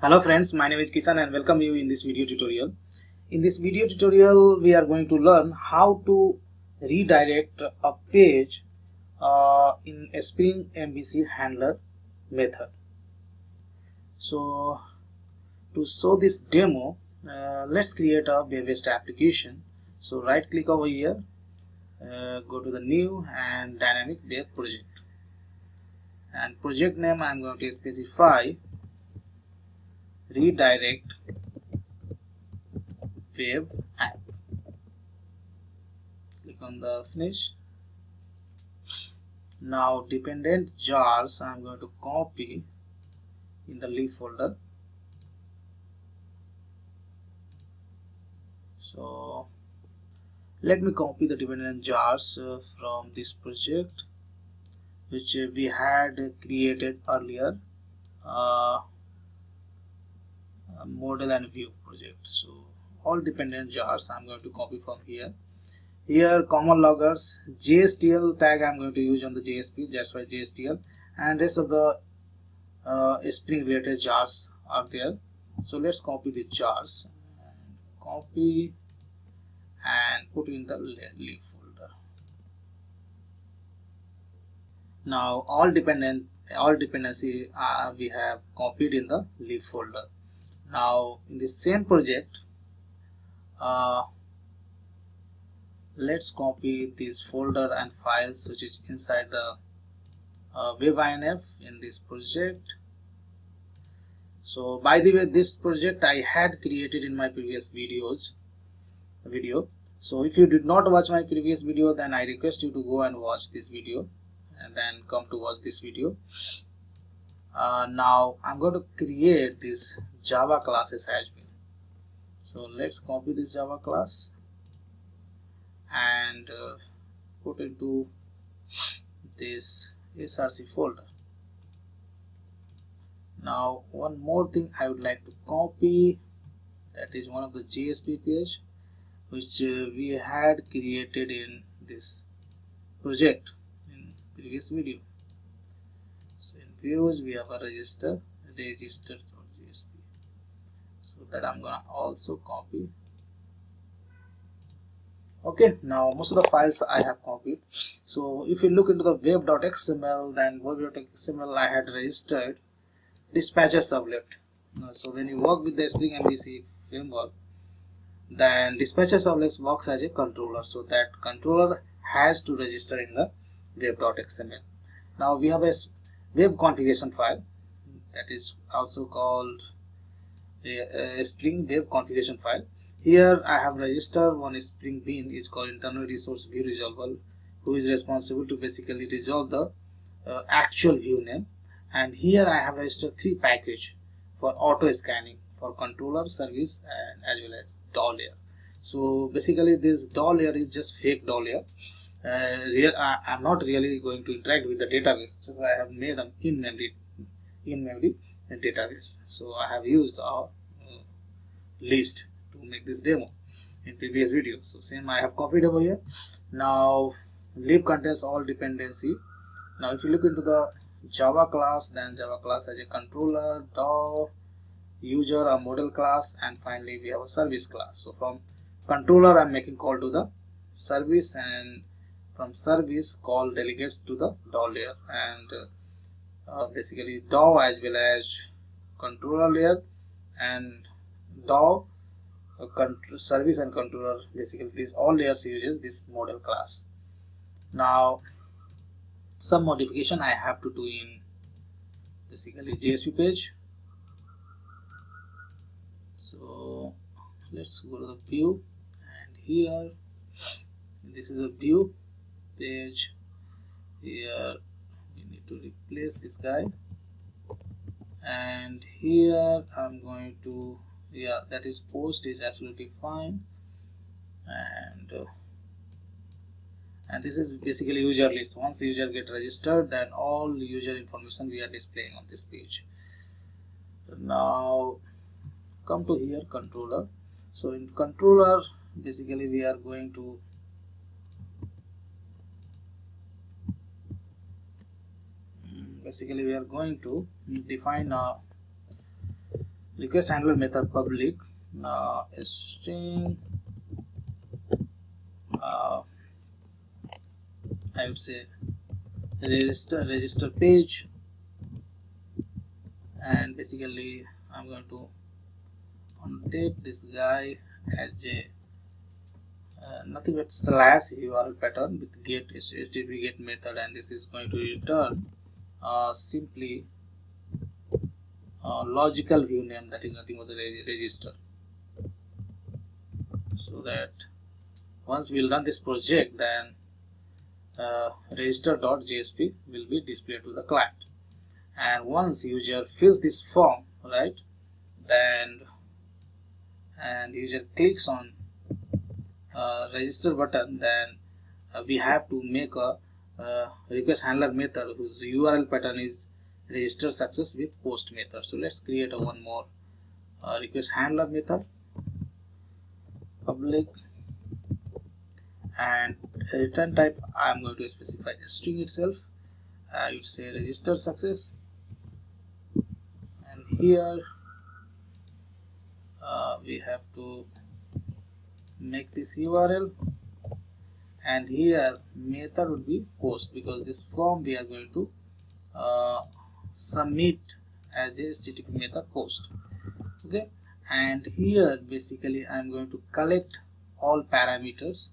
Hello friends, my name is Kishan and welcome you in this video tutorial. In this video tutorial, we are going to learn how to redirect a page uh, in a Spring MVC handler method. So to show this demo, uh, let's create a web-based application. So right click over here, uh, go to the new and dynamic web project. And project name I'm going to specify redirect web app. Click on the finish. Now dependent jars I'm going to copy in the lib folder. So let me copy the dependent jars uh, from this project which we had created earlier. Uh, model and view project. So all dependent jars i'm going to copy from here. Here common loggers jstl tag i'm going to use on the jsp that's why jstl and rest of the uh, spring related jars are there. So let's copy the jars copy and put in the lib folder. Now all dependent all dependency uh, we have copied in the lib folder now in the same project uh, let's copy this folder and files which is inside the uh, WEB-INF in this project. So by the way this project I had created in my previous videos video. So if you did not watch my previous video then I request you to go and watch this video and then come to watch this video. Uh, now I'm going to create this Java classes as well so let's copy this Java class and uh, put into this src folder. Now one more thing I would like to copy that is one of the JSP page which uh, we had created in this project in previous video. So in views we have a register register that I'm gonna also copy. Okay now most of the files I have copied. So if you look into the web.xml then web.xml I had registered dispatcher servlet uh, so when you work with the Spring MVC framework then dispatcher servlet works as a controller. So that controller has to register in the web.xml now we have a web configuration file that is also called a, a, spring web configuration file. Here i have registered one spring bean. Is called internal resource view resolver who is responsible to basically resolve the uh, actual view name. And here i have registered three package for auto scanning for controller service and as well as DAO layer so basically this DAO layer is just fake DAO layer uh, real, I, am not really going to interact with the database. Just I have made an in memory in memory database. So I have used our uh, list to make this demo in previous video. So same I have copied over here. Now lib contains all dependency. Now if you look into the Java class then Java class has a controller DAO user a model class and finally we have a service class. So from controller I'm making call to the service and from service call delegates to the DAO layer. And uh, basically DAO as well as controller layer and DAO uh, service and controller basically these all layers uses this model class. Now some modification I have to do in basically JSP page. So let's go to the view and here this is a view page. Here to replace this guy. And here I'm going to yeah that is post is absolutely fine. And uh, and this is basically user list. Once user get registered then all user information we are displaying on this page. Now come to here controller. So in controller basically we are going to basically we are going to define a request handler method public. Uh, string uh, I would say register register page. And basically I'm going to take this guy as a uh, nothing but slash URL pattern with get HTTP get method. And this is going to return uh, simply uh, logical view name that is nothing but the register. So that once we'll run this project then uh, register.jsp will be displayed to the client. And once user fills this form right then and user clicks on uh, register button then uh, we have to make a uh, request handler method whose URL pattern is register success with post method. So let's create a one more uh, request handler method. Public. And return type I'm going to specify string itself. I would say register success. And here uh, we have to make this URL and here method would be post because this form we are going to uh, submit as a HTTP method post. Okay? And here basically I'm going to collect all parameters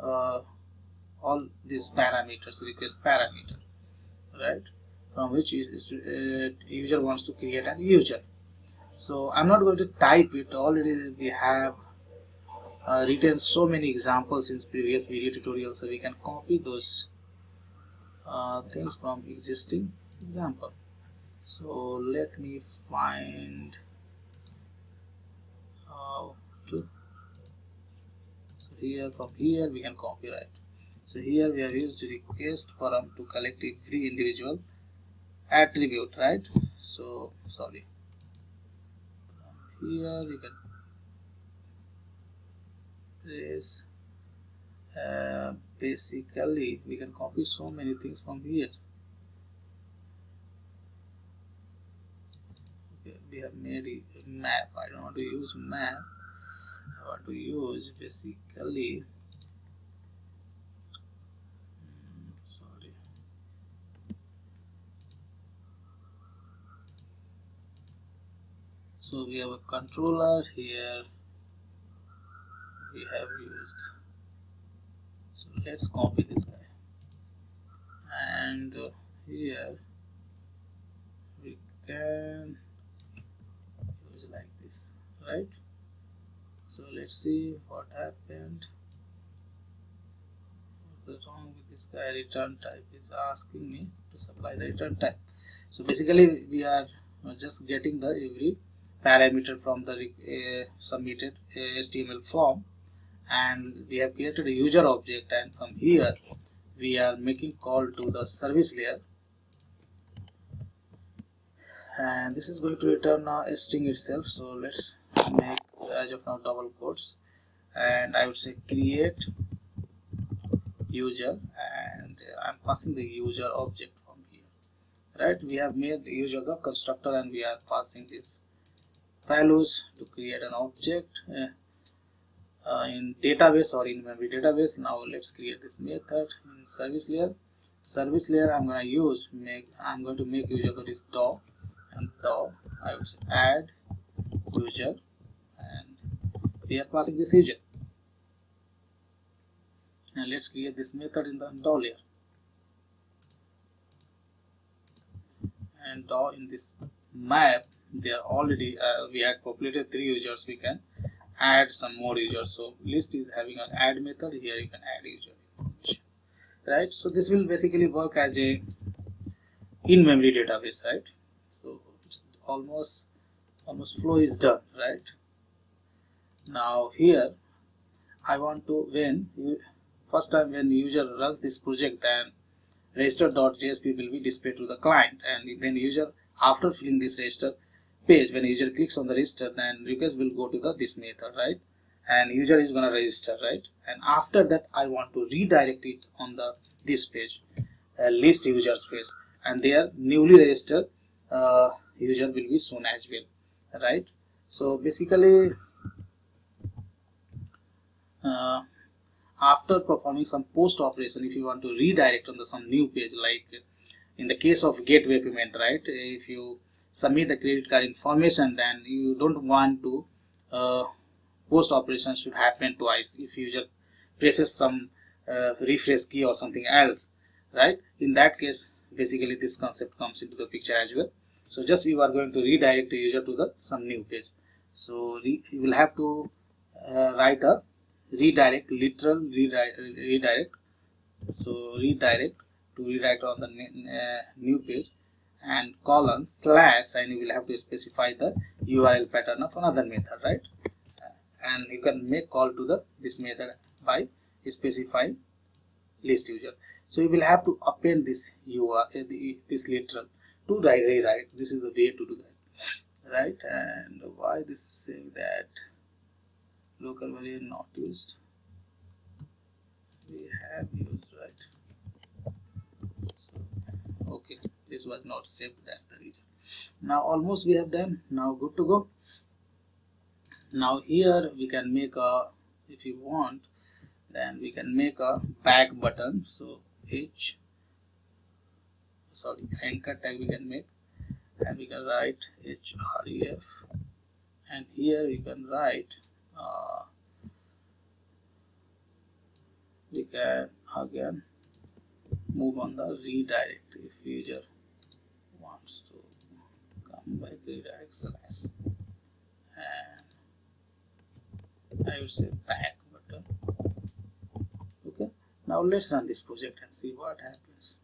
uh, all these parameters request parameter right? From which uh, user wants to create an user. So I'm not going to type it. Already we have uh, written so many examples in previous video tutorials so we can copy those uh, things from existing example. So let me find how to so here from here we can copy right? So here we have used request param to collect every individual attribute right? So sorry. From here you can place uh, basically we can copy so many things from here. Okay, we have made a map. I don't want to use map. I want to use basically sorry. So we have a controller here we have used. So let's copy this guy. And uh, here we can use like this right? So let's see what happened. What's wrong with this guy? Return type is asking me to supply the return type. So basically we are just getting the every parameter from the uh, submitted uh, HTML form and we have created a user object and from here we are making call to the service layer. And this is going to return a string itself. So let's make as of now double quotes. And I would say create user and I'm passing the user object from here. Right? We have made user the constructor and we are passing this values to create an object. Uh, uh, in database or in memory database. Now let's create this method in service layer. Service layer i'm going to use make i'm going to make user that is DAO and DAO i would say add user and we are passing this user. And let's create this method in the DAO layer. And DAO in this map they are already uh, we had populated three users. We can add some more users so list is having an add method. Here you can add user information right? So this will basically work as a in-memory database right? So it's almost almost flow is done right? Now here I want to when you, first time when user runs this project then register.jsp will be displayed to the client. And when user after filling this register page when user clicks on the register then request will go to the this method right? And user is gonna register right? And after that I want to redirect it on the this page uh, list users page. And there newly registered uh, user will be shown as well right? So basically uh, after performing some post operation if you want to redirect on the some new page like in the case of gateway payment right? If you submit the credit card information then you don't want to uh, post operation should happen twice if you just presses some uh, refresh key or something else right? In that case basically this concept comes into the picture as well. So just you are going to redirect the user to the some new page. So you will have to uh, write a redirect literal redirect, redirect. So redirect to redirect on the uh, new page and colon slash and you will have to specify the url pattern of another method right? And you can make call to the this method by specifying list user. So you will have to append this url uh, this literal to write redirect this is the way to do that right? And why this is saying that local variable not used? We have used right? So, okay this was not saved that's the reason. Now almost we have done. Now good to go. Now here we can make a if you want then we can make a back button. So h sorry anchor tag we can make. And we can write href and here we can write uh, we can again move on the redirect if user by redirect slash and I would say back button. Okay. Now let's run this project and see what happens.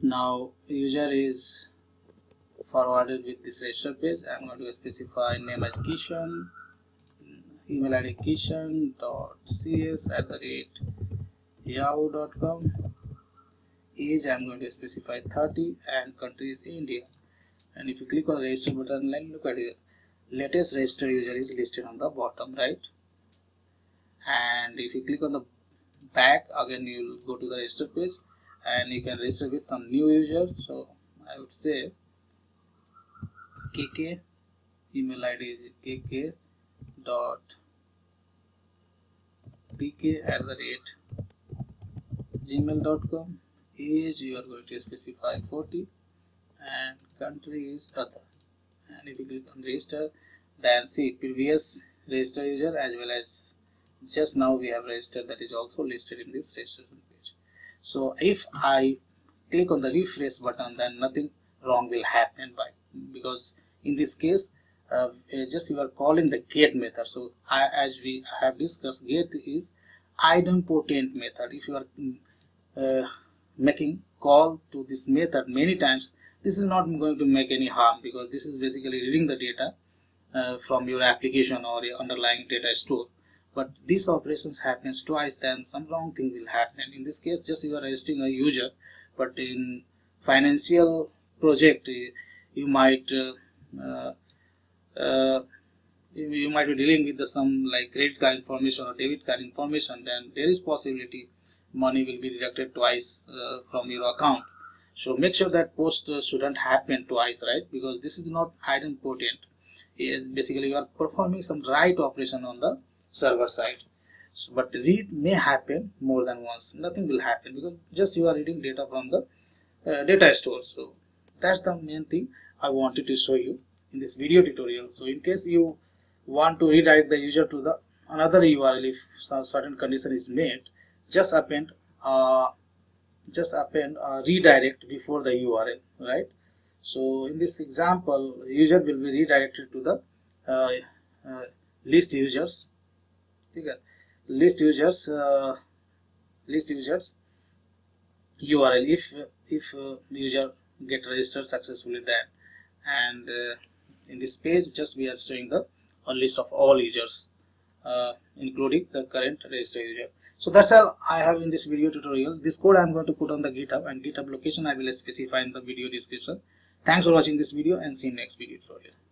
Now user is forwarded with this register page. I'm going to specify name as kishan email id kishan dot cs at the rate yahoo.com age i'm going to specify 30 and country is india. And if you click on the register button then look at it latest register user is listed on the bottom right? And if you click on the back again you will go to the register page. And you can register with some new user. So I would say kk email id is kk dot pk at the rate gmail.com age you are going to specify 40 and country is other and if you click on register then see previous register user as well as just now we have registered that is also listed in this registration page. so if I click on the refresh button then nothing wrong will happen by because in this case uh, just you are calling the get method. So I, as we have discussed get is idempotent method. If you are uh, making call to this method many times this is not going to make any harm because this is basically reading the data uh, from your application or your underlying data store. But these operations happens twice then some wrong thing will happen. In this case just you are registering a user but in financial project you might uh, uh, uh, you might be dealing with the some like credit card information or debit card information then there is possibility money will be deducted twice uh, from your account. So make sure that post shouldn't happen twice right? Because this is not idempotent basically you are performing some write operation on the server side. So, but read may happen more than once. Nothing will happen because just you are reading data from the uh, data store. So that's the main thing i wanted to show you in this video tutorial. So in case you want to redirect the user to the another url if some certain condition is met, just append uh, just append a redirect before the url right? So in this example user will be redirected to the uh, uh, list users. List users uh, list users url if if uh, user get registered successfully then and uh, in this page just we are showing the a list of all users uh, including the current registered user. So that's all i have in this video tutorial. This code i'm going to put on the github and github location i will specify in the video description. Thanks for watching this video and see you next video tutorial